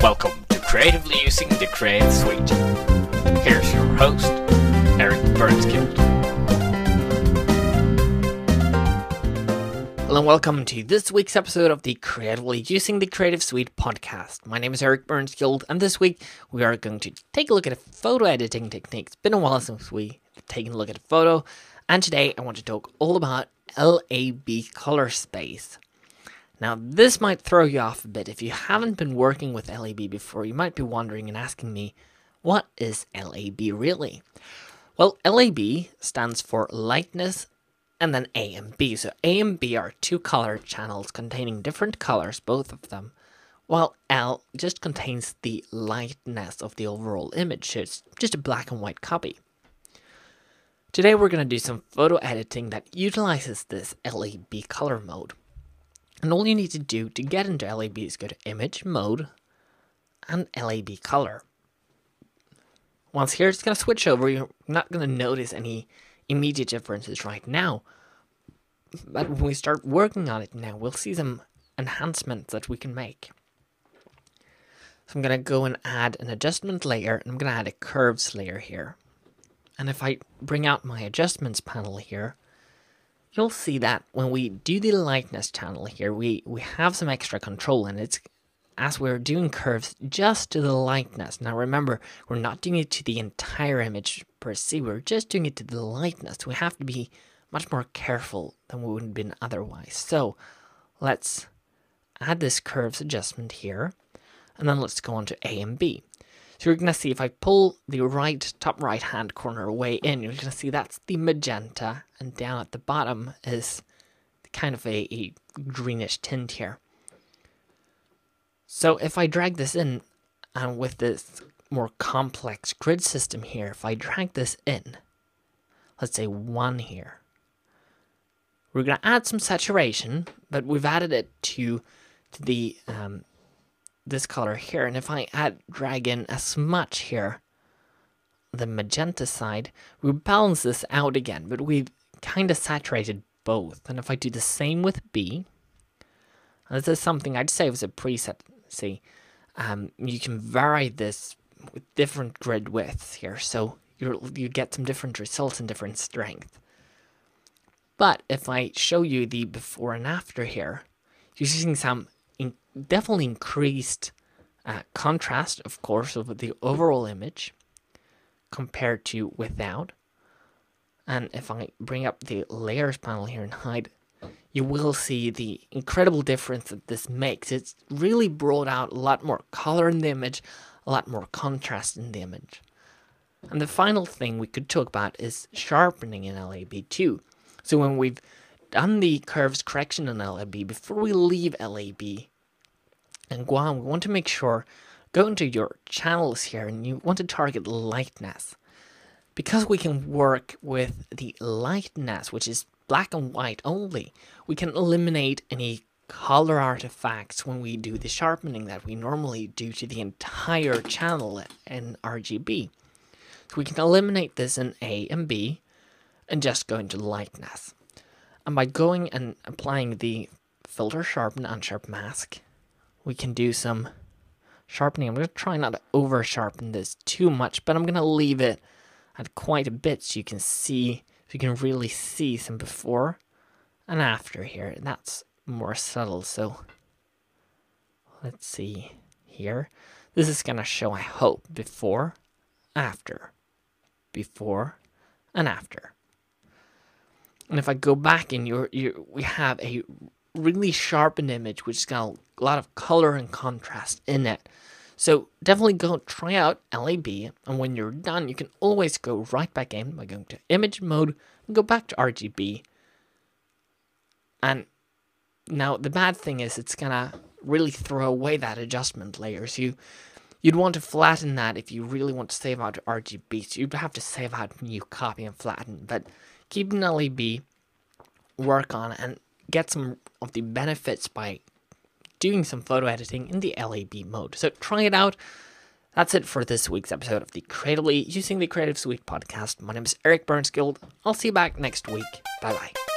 Welcome to Creatively Using the Creative Suite. Here's your host, Erik Bernskiold. Hello and welcome to this week's episode of the Creatively Using the Creative Suite podcast. My name is Erik Bernskiold, and this week we are going to take a look at a photo editing techniques. It's been a while since we taken a look at a photo, and today I want to talk all about LAB color space. Now, this might throw you off a bit. If you haven't been working with LAB before, you might be wondering and asking me, what is LAB really? Well, LAB stands for lightness and then A and B. So A and B are two color channels containing different colors, both of them, while L just contains the lightness of the overall image. So it's just a black and white copy. Today we're going to do some photo editing that utilizes this LAB color mode. And all you need to do to get into LAB is go to Image Mode and LAB Color. Once here, it's going to switch over. You're not going to notice any immediate differences right now. But when we start working on it now, we'll see some enhancements that we can make. So I'm going to go and add an adjustment layer, and I'm going to add a curves layer here. And if I bring out my adjustments panel here, you'll see that when we do the lightness channel here, we, we have some extra control and it's as we're doing curves just to the lightness. Now remember, we're not doing it to the entire image per se, we're just doing it to the lightness. We have to be much more careful than we would have been otherwise. So let's add this curves adjustment here, and then let's go on to A and B. So you're going to see if I pull the right top right hand corner away in, you're going to see that's the magenta and down at the bottom is kind of a, a greenish tint here. So if I drag this in and with this more complex grid system here, if I drag this in, let's say one here, we're going to add some saturation, but we've added it to, to the um, this color here. And if I add drag in as much here, the magenta side, we balance this out again, but we've kind of saturated both. And if I do the same with B, this is something I'd say was a preset. See, um, you can vary this with different grid widths here, so you you get some different results and different strength. But if I show you the before and after here, you're seeing some definitely increased uh, contrast, of course, of the overall image compared to without. And if I bring up the layers panel here and hide, you will see the incredible difference that this makes. It's really brought out a lot more color in the image, a lot more contrast in the image. And the final thing we could talk about is sharpening in LAB2. So when we've done the curves correction in LAB, before we leave LAB and on, we want to make sure, go into your channels here and you want to target lightness. Because we can work with the lightness, which is black and white only, we can eliminate any color artifacts when we do the sharpening that we normally do to the entire channel in RGB. So we can eliminate this in A and B and just go into lightness. And by going and applying the filter sharpen unsharp mask, we can do some sharpening. I'm going to try not to over sharpen this too much, but I'm going to leave it at quite a bit so you can see, so you can really see some before and after here. And that's more subtle. So let's see here. This is going to show, I hope, before, after, before, and after. And if I go back and you you we have a really sharpened image which has got a lot of color and contrast in it. So definitely go try out LAB and when you're done you can always go right back in by going to image mode and go back to RGB. And now the bad thing is it's gonna really throw away that adjustment layer. So you you'd want to flatten that if you really want to save out RGB. So you'd have to save out new copy and flatten. But keep an LAB, work on it, and get some of the benefits by doing some photo editing in the LAB mode. So try it out. That's it for this week's episode of the Creatively Using the Creative Suite podcast. My name is Erik Bernskiold. I'll see you back next week. Bye bye.